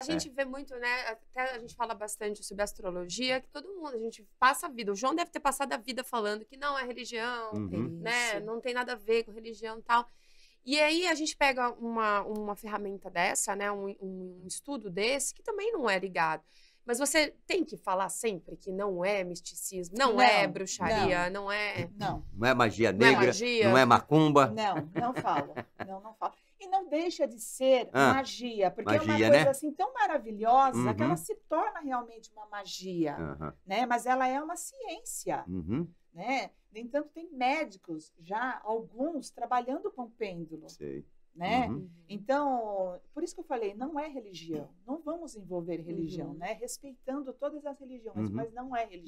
A gente vê muito, né? Até a gente fala bastante sobre astrologia, que todo mundo, a gente passa a vida. O João deve ter passado a vida falando que não é religião, Uhum. né? Isso. Não tem nada a ver com religião e tal. E aí a gente pega uma, uma ferramenta dessa, né? Um, um estudo desse, que também não é ligado. Mas você tem que falar sempre que não é misticismo, não, Não, é bruxaria, não, é. Não, Não é magia Não é negra, magia. não é macumba. não, não fala. Não, não fala. E não deixa de ser Ah, magia, porque é uma magia, coisa né? assim tão maravilhosa que Uhum. ela se torna realmente uma magia, Aham, né? Mas ela é uma ciência, uhum, né? No entanto, tem médicos já, alguns, trabalhando com pêndulo, sei. né? Uhum. Então, por isso que eu falei, não é religião. Não vamos envolver religião, Uhum. né? Respeitando todas as religiões, Uhum. mas não é religião.